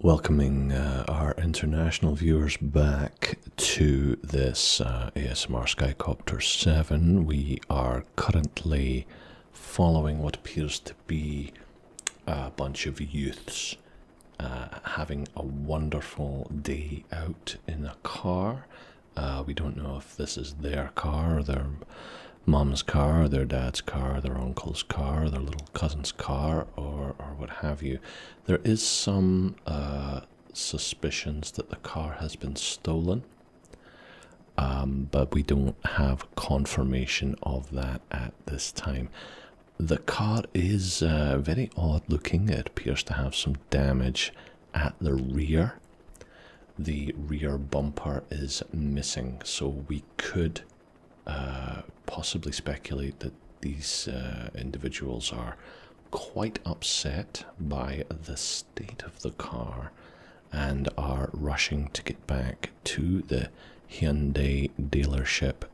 Welcoming uh, our international viewers back to this uh, ASMR Skycopter 7. We are currently following what appears to be a bunch of youths uh, having a wonderful day out in a car. Uh, we don't know if this is their car, or their mum's car, their dad's car, their uncle's car, their little cousin's car, or, or what have you. There is some uh, suspicions that the car has been stolen, um, but we don't have confirmation of that at this time. The car is uh, very odd looking. It appears to have some damage at the rear. The rear bumper is missing, so we could uh, possibly speculate that these uh, individuals are quite upset by the state of the car and are rushing to get back to the Hyundai dealership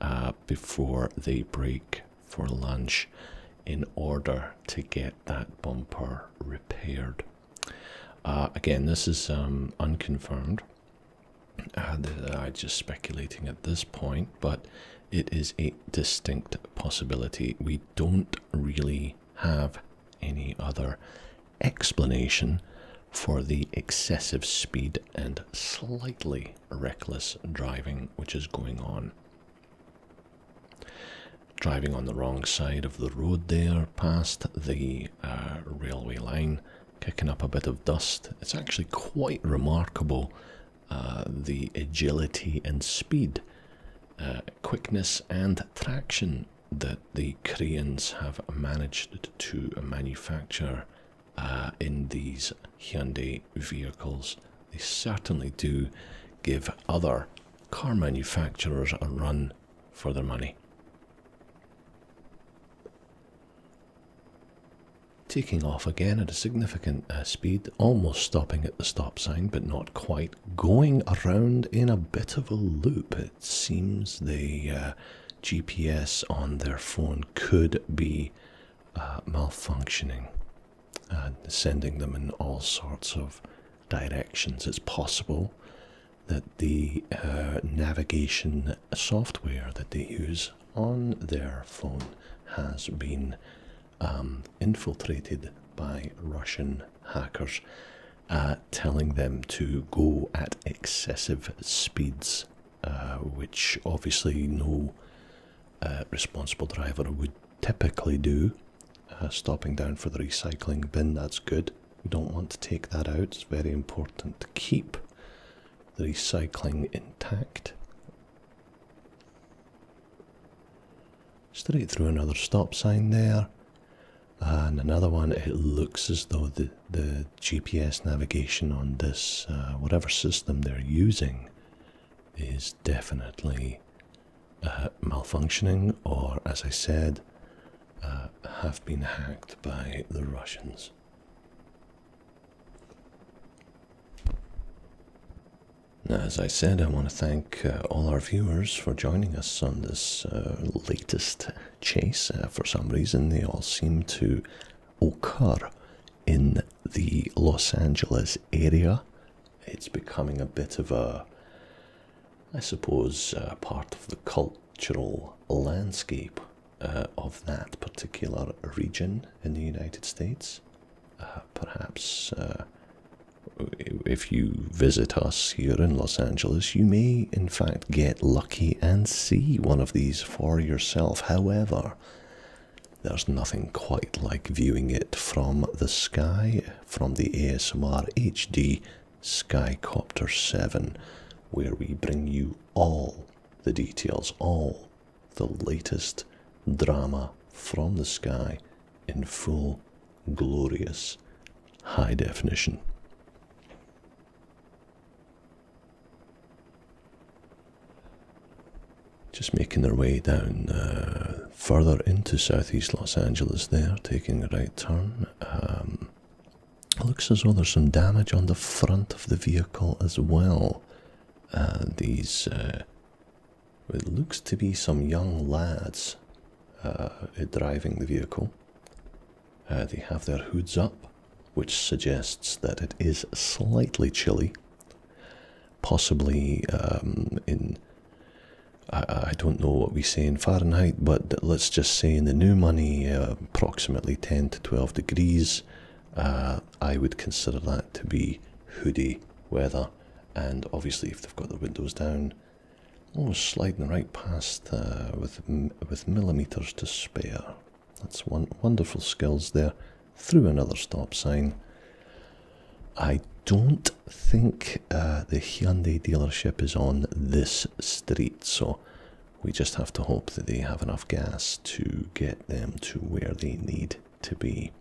uh, before they break for lunch in order to get that bumper repaired. Uh, again, this is um, unconfirmed. Uh, I'm just speculating at this point, but it is a distinct possibility. We don't really have any other explanation for the excessive speed and slightly reckless driving which is going on. Driving on the wrong side of the road there, past the uh, railway line, kicking up a bit of dust. It's actually quite remarkable uh, the agility and speed uh, quickness and traction that the Koreans have managed to manufacture uh, in these Hyundai vehicles. They certainly do give other car manufacturers a run for their money. Taking off again at a significant uh, speed, almost stopping at the stop sign, but not quite, going around in a bit of a loop. It seems the uh, GPS on their phone could be uh, malfunctioning, uh, sending them in all sorts of directions. It's possible that the uh, navigation software that they use on their phone has been um, infiltrated by Russian hackers, uh, telling them to go at excessive speeds, uh, which obviously no uh, responsible driver would typically do. Uh, stopping down for the recycling bin, that's good. We don't want to take that out, it's very important to keep the recycling intact. Straight through another stop sign there and another one it looks as though the, the gps navigation on this uh, whatever system they're using is definitely uh, malfunctioning or as i said uh, have been hacked by the russians as I said, I want to thank uh, all our viewers for joining us on this uh, latest chase. Uh, for some reason, they all seem to occur in the Los Angeles area. It's becoming a bit of a, I suppose, part of the cultural landscape of that particular region in the United States. perhaps if you visit us here in Los Angeles, you may in fact get lucky and see one of these for yourself. However, there's nothing quite like viewing it from the sky, from the ASMR HD Skycopter 7, where we bring you all the details, all the latest drama from the sky in full, glorious high definition. Just making their way down uh, further into southeast Los Angeles there, taking a right turn. Um, looks as though there's some damage on the front of the vehicle as well. Uh, these, uh, it looks to be some young lads uh, driving the vehicle. Uh, they have their hoods up, which suggests that it is slightly chilly, possibly um, in. I, don't know what we say in Fahrenheit, but let's just say in the new money, uh, approximately 10 to 12 degrees. Uh, I would consider that to be hoodie weather. And obviously, if they've got the windows down, oh, sliding right past uh, with with millimeters to spare. That's one wonderful skills there. Through another stop sign. I don't think uh, the Hyundai dealership is on this street, so we just have to hope that they have enough gas to get them to where they need to be.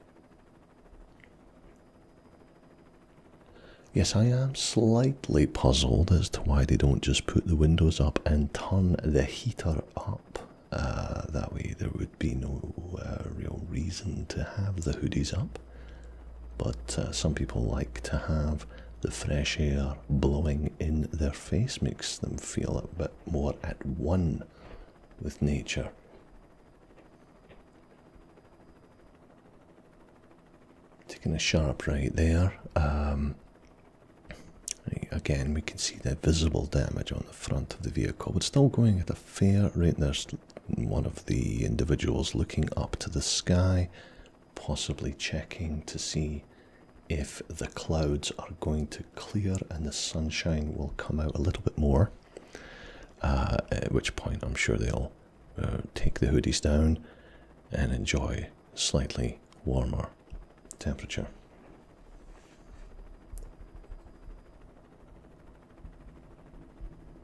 Yes, I am slightly puzzled as to why they don't just put the windows up and turn the heater up. Uh, that way, there would be no uh, real reason to have the hoodies up. But uh, some people like to have the fresh air blowing in their face, makes them feel a bit more at one with nature. Taking a sharp right there. Um, Again, we can see the visible damage on the front of the vehicle, but still going at a fair rate. There's one of the individuals looking up to the sky, possibly checking to see if the clouds are going to clear and the sunshine will come out a little bit more. Uh, at which point, I'm sure they'll uh, take the hoodies down and enjoy slightly warmer temperature.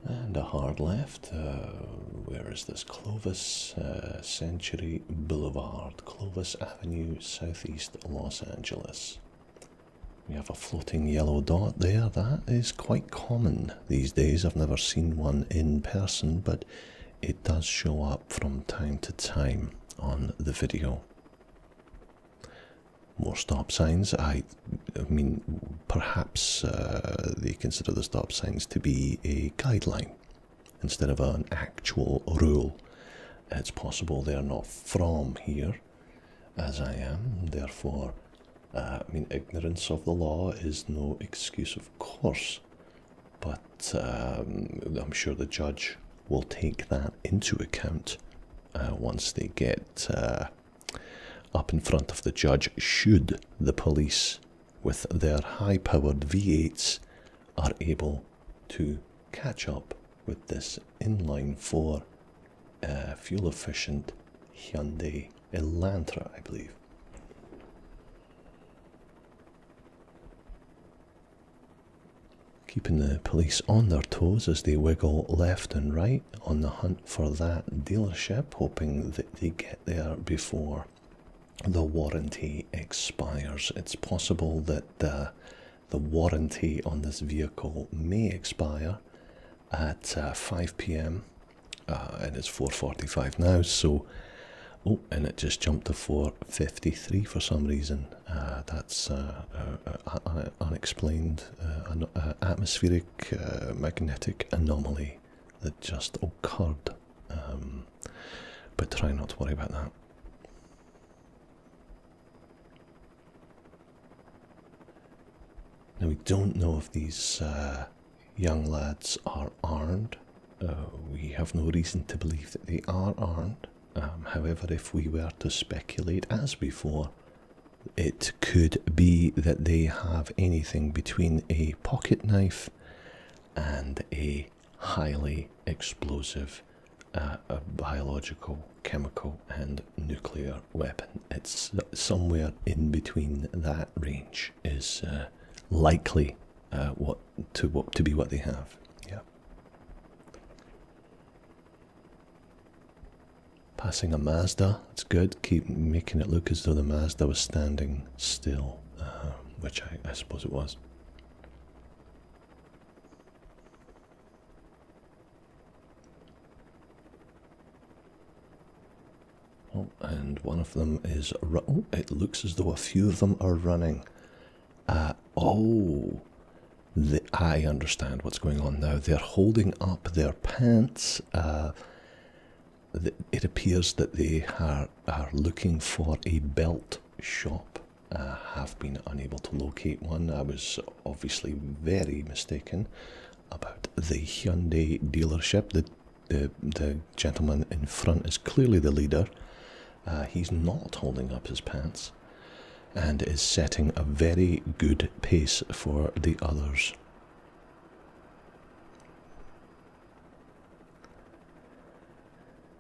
And a hard left. Uh, where is this? Clovis uh, Century Boulevard, Clovis Avenue, Southeast Los Angeles. We have a floating yellow dot there. That is quite common these days. I've never seen one in person, but it does show up from time to time on the video more stop signs. I, I mean, perhaps uh, they consider the stop signs to be a guideline instead of an actual rule. It's possible they're not from here, as I am. Therefore, uh, I mean, ignorance of the law is no excuse, of course. But um, I'm sure the judge will take that into account uh, once they get uh, up in front of the judge should the police, with their high powered V8s, are able to catch up with this inline 4 uh, fuel efficient Hyundai Elantra, I believe. Keeping the police on their toes as they wiggle left and right on the hunt for that dealership, hoping that they get there before the warranty expires. It's possible that the warranty on this vehicle may expire at uh, 5 p.m. Uh, and it's 4:45 now. So, oh, and it just jumped to 4:53 for some reason. Uh, that's uh, uh, unexplained atmospheric magnetic anomaly that just occurred. Um, but try not to worry about that. Now, we don't know if these uh, young lads are armed. Uh, we have no reason to believe that they are armed. Um, however, if we were to speculate as before, it could be that they have anything between a pocket knife and a highly explosive uh, a biological, chemical, and nuclear weapon. It's somewhere in between that range is uh, likely uh, what to what to be what they have. Yeah. Passing a Mazda, that's good. Keep making it look as though the Mazda was standing still, uh, which I, I suppose it was. Oh, and one of them is. Oh, it looks as though a few of them are running. Oh, the, I understand what's going on now. They're holding up their pants. Uh, it appears that they are, are looking for a belt shop uh, have been unable to locate one. I was obviously very mistaken about the Hyundai dealership. The, the, the gentleman in front is clearly the leader. Uh, he's not holding up his pants and is setting a very good pace for the others.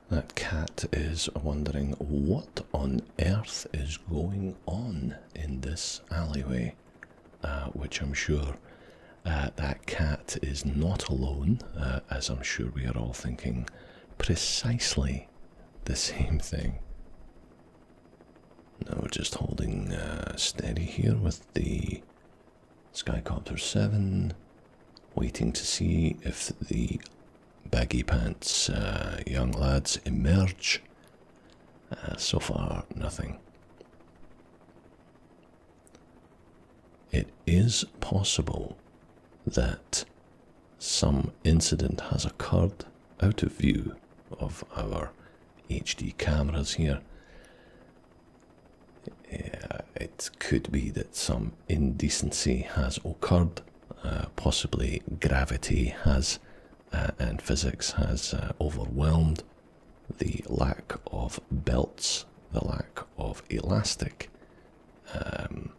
That cat is wondering what on earth is going on in this alleyway, uh, which I'm sure uh, that cat is not alone, uh, as I'm sure we are all thinking precisely the same thing. Now we're just holding steady here with the Skycopter 7, waiting to see if the baggy pants uh, young lads emerge. Uh, so far, nothing. It is possible that some incident has occurred out of view of our HD cameras here. It could be that some indecency has occurred, uh, possibly gravity has uh, and physics has uh, overwhelmed the lack of belts, the lack of elastic, um,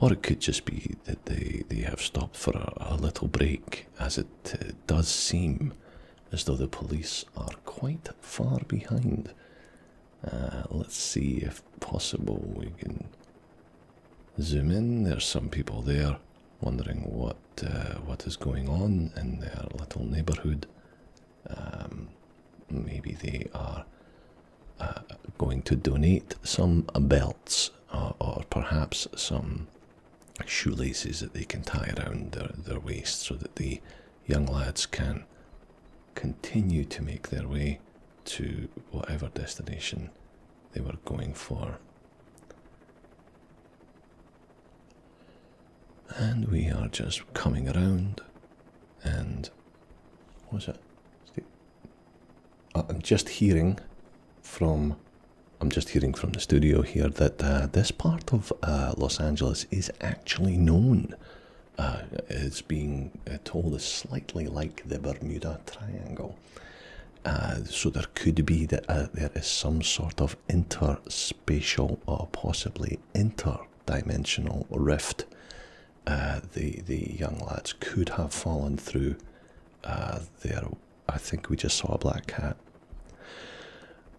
or it could just be that they, they have stopped for a, little break, as it uh, does seem as though the police are quite far behind. Let's see if possible we can zoom in. There's some people there wondering what uh, what is going on in their little neighborhood. Um, maybe they are uh, going to donate some belts or, or, perhaps some shoelaces that they can tie around their, their waist so that the young lads can continue to make their way to whatever destination they were going for. And we are just coming around and what was it? Uh, I'm just hearing from I'm just hearing from the studio here that uh, this part of uh, Los Angeles is actually known uh, as being uh, told as slightly like the Bermuda Triangle. Uh, so there could be that there is some sort of interspatial or possibly interdimensional rift uh, the the young lads could have fallen through uh, there. I think we just saw a black cat.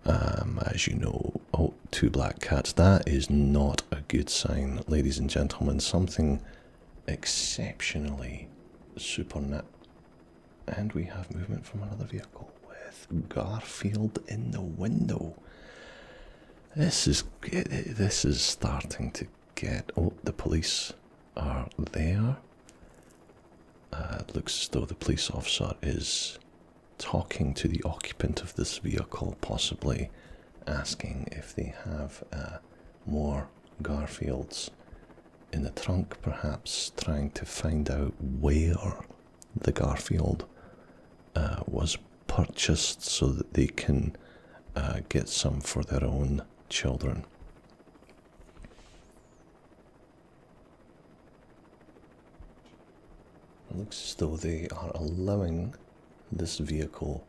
Um, as you know, oh, two black cats. That is not a good sign, ladies and gentlemen. Something exceptionally supernatural. And we have movement from another vehicle with Garfield in the window. This is this is starting to get. Oh, the police are there. Uh, it looks as though the police officer is talking to the occupant of this vehicle, possibly asking if they have uh, more Garfields in the trunk, perhaps trying to find out where the Garfield uh, was purchased so that they can uh, get some for their own children. It looks as though they are allowing this vehicle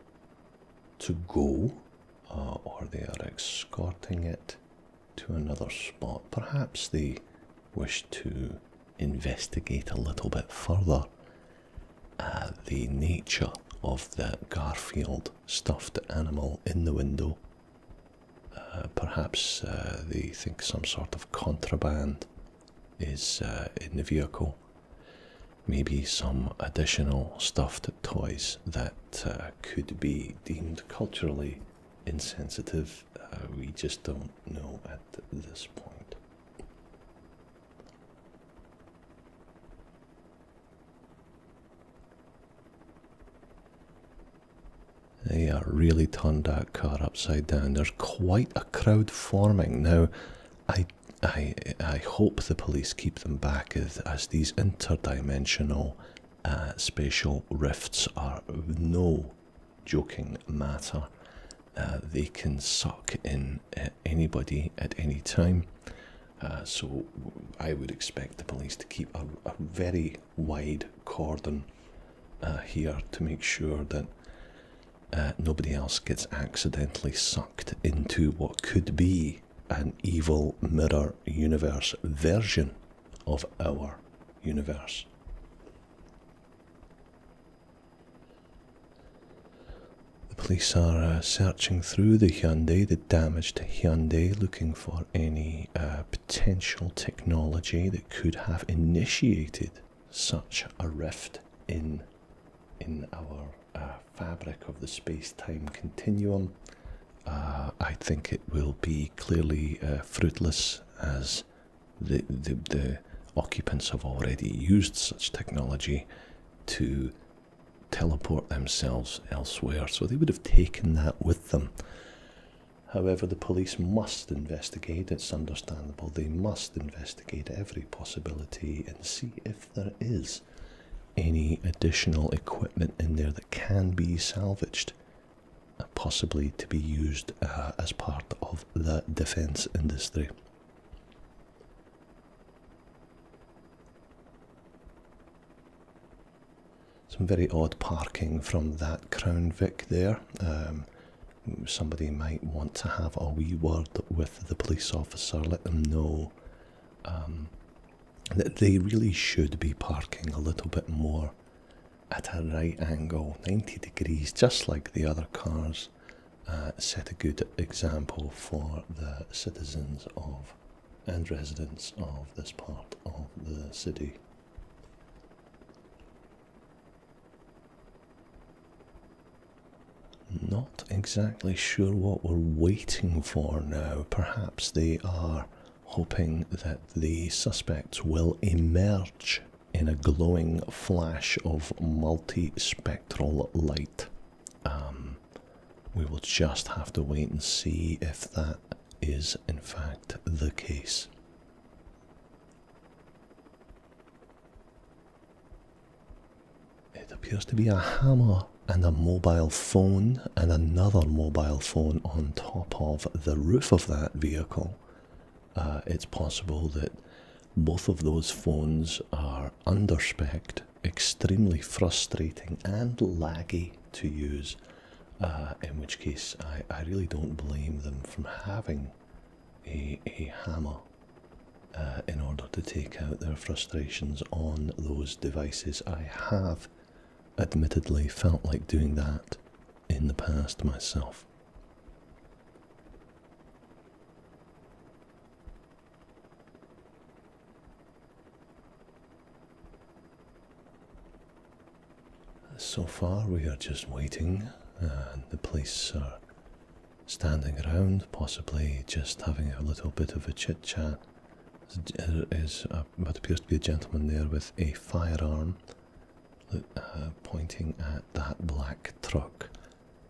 to go, uh, or they are escorting it to another spot. Perhaps they wish to investigate a little bit further uh, the nature of the Garfield stuffed animal in the window. Uh, perhaps uh, they think some sort of contraband is uh, in the vehicle maybe some additional stuffed toys that uh, could be deemed culturally insensitive. Uh, we just don't know at this point. They are really turned that car upside down. There's quite a crowd forming. Now, I I I hope the police keep them back as, as these interdimensional uh, spatial rifts are no joking matter. Uh, they can suck in uh, anybody at any time. Uh, so I would expect the police to keep a, a very wide cordon uh, here to make sure that uh, nobody else gets accidentally sucked into what could be an evil mirror universe version of our universe. The police are uh, searching through the Hyundai, the damaged Hyundai, looking for any uh, potential technology that could have initiated such a rift in in our uh, fabric of the space-time continuum. I think it will be clearly fruitless as the, the the occupants have already used such technology to teleport themselves elsewhere, so they would have taken that with them. However, the police must investigate, it's understandable, they must investigate every possibility and see if there is any additional equipment in there that can be salvaged, uh, possibly to be used uh, as part of the defense industry. Some very odd parking from that Crown Vic there. Um, somebody might want to have a wee word with the police officer, let them know um, that they really should be parking a little bit more at a right angle, 90 degrees, just like the other cars. Uh, set a good example for the citizens of and residents of this part of the city. Not exactly sure what we're waiting for now. Perhaps they are hoping that the suspects will emerge in a glowing flash of multi-spectral light. Um, we will just have to wait and see if that is in fact the case. It appears to be a hammer and a mobile phone and another mobile phone on top of the roof of that vehicle. Uh, it's possible that both of those phones are underspec, extremely frustrating and laggy to use, uh, in which case I, I really don't blame them from having a, a hammer uh, in order to take out their frustrations on those devices. I have admittedly felt like doing that in the past myself. So far, we are just waiting, and the police are standing around, possibly just having a little bit of a chit chat. There is what appears to be a gentleman there with a firearm uh, pointing at that black truck.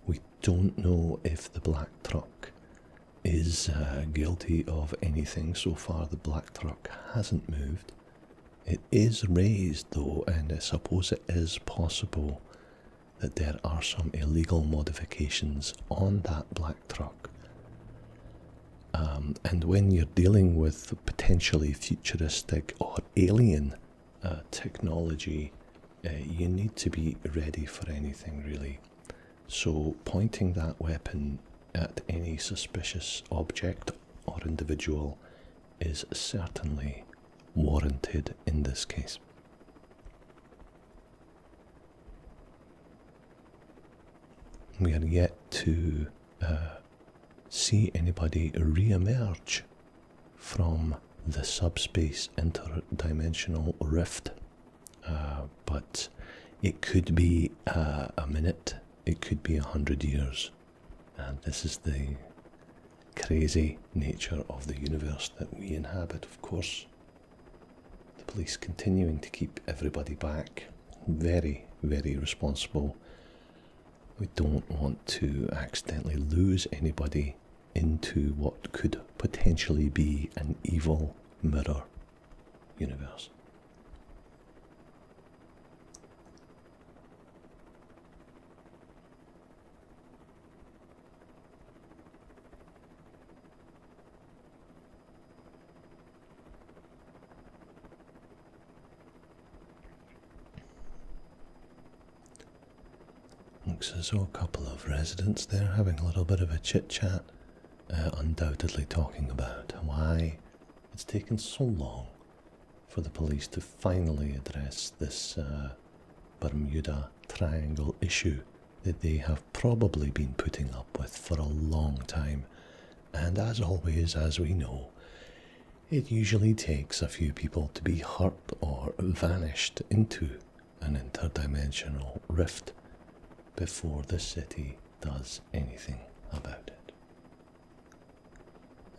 We don't know if the black truck is uh, guilty of anything. So far, the black truck hasn't moved. It is raised though, and I suppose it is possible that there are some illegal modifications on that black truck. Um, and when you're dealing with potentially futuristic or alien uh, technology, uh, you need to be ready for anything really. So, pointing that weapon at any suspicious object or individual is certainly warranted in this case. We are yet to uh, see anybody re emerge from the subspace interdimensional rift. Uh, but it could be uh, a minute, it could be a hundred years. And this is the crazy nature of the universe that we inhabit, of course. Police continuing to keep everybody back. Very, very responsible. We don't want to accidentally lose anybody into what could potentially be an evil mirror universe. Looks as though a couple of residents there having a little bit of a chit chat, uh, undoubtedly talking about why it's taken so long for the police to finally address this uh, Bermuda Triangle issue that they have probably been putting up with for a long time. And as always, as we know, it usually takes a few people to be hurt or vanished into an interdimensional rift before the city does anything about it.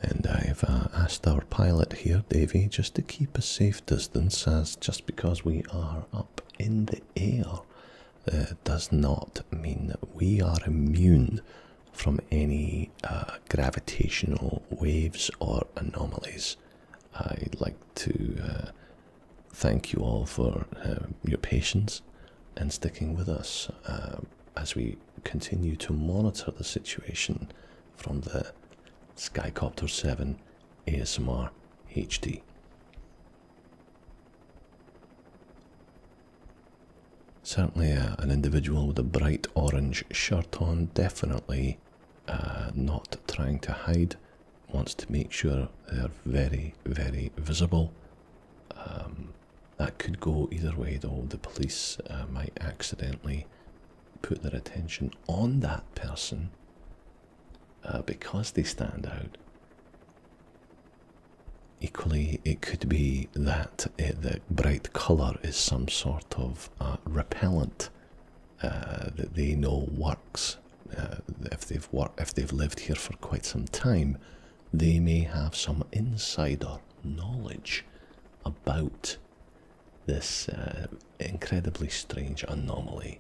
And I've uh, asked our pilot here, Davy, just to keep a safe distance, as just because we are up in the air uh, does not mean that we are immune from any uh, gravitational waves or anomalies. I'd like to uh, thank you all for your patience and sticking with us as we continue to monitor the situation from the Skycopter 7 ASMR HD. Certainly, uh, an individual with a bright orange shirt on, definitely uh, not trying to hide, wants to make sure they're very, very visible. Um, that could go either way, though. The police uh, might accidentally put their attention on that person uh, because they stand out. Equally, it could be that uh, the bright colour is some sort of uh, repellent that they know works. if they've if they've lived here for quite some time, they may have some insider knowledge about this incredibly strange anomaly.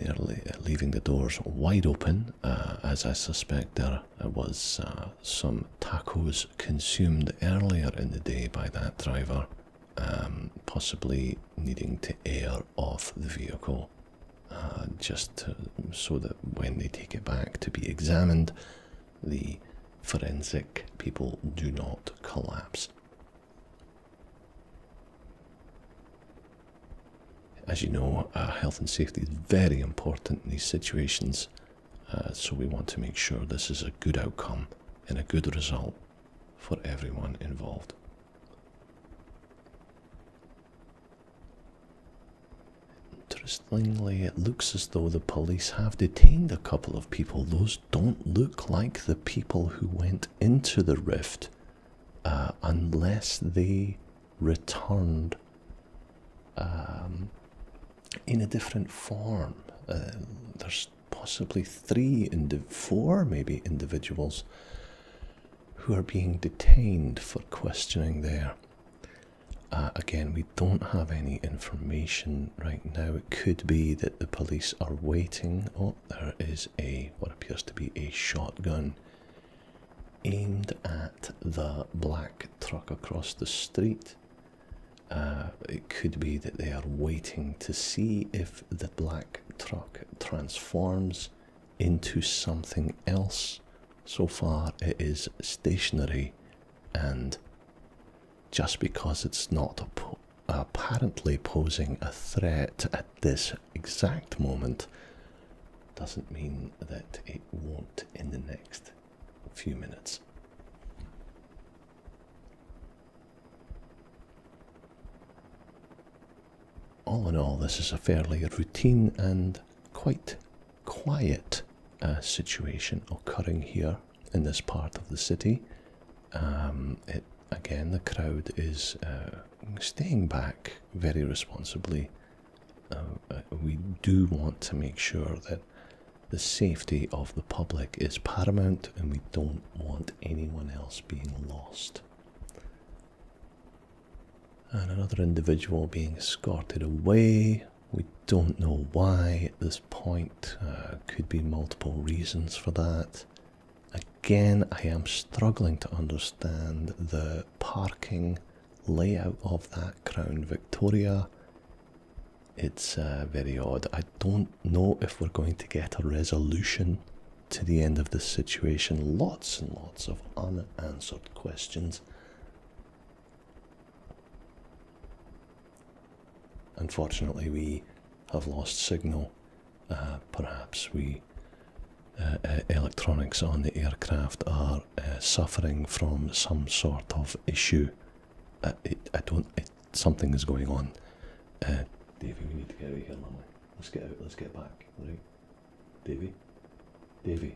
They are leaving the doors wide open, uh, as I suspect there was uh, some tacos consumed earlier in the day by that driver, um, possibly needing to air off the vehicle uh, just so that when they take it back to be examined, the forensic people do not collapse. As you know, uh, health and safety is very important in these situations, uh, so we want to make sure this is a good outcome and a good result for everyone involved. Interestingly, it looks as though the police have detained a couple of people. Those don't look like the people who went into the rift uh, unless they returned um, in a different form. Uh, there's possibly three, indiv- four maybe individuals who are being detained for questioning there. Uh, again, we don't have any information right now. It could be that the police are waiting. Oh, there is a what appears to be a shotgun aimed at the black truck across the street. Uh, it could be that they are waiting to see if the black truck transforms into something else. So far, it is stationary and just because it's not apparently posing a threat at this exact moment doesn't mean that it won't in the next few minutes. All in all, this is a fairly routine and quite quiet uh, situation occurring here in this part of the city. Um, it again, the crowd is uh, staying back very responsibly. Uh, uh, we do want to make sure that the safety of the public is paramount and we don't want anyone else being lost. And another individual being escorted away. We don't know why at this point. Uh, could be multiple reasons for that. Again, I am struggling to understand the parking layout of that Crown Victoria. It's uh, very odd. I don't know if we're going to get a resolution to the end of this situation. Lots and lots of unanswered questions. Unfortunately, we have lost signal. Uh, perhaps we uh, uh, electronics on the aircraft are suffering from some sort of issue. I don't. something is going on. Davy, we need to get out of here, Let's get out. Let's get back. Right, Davy. Davy.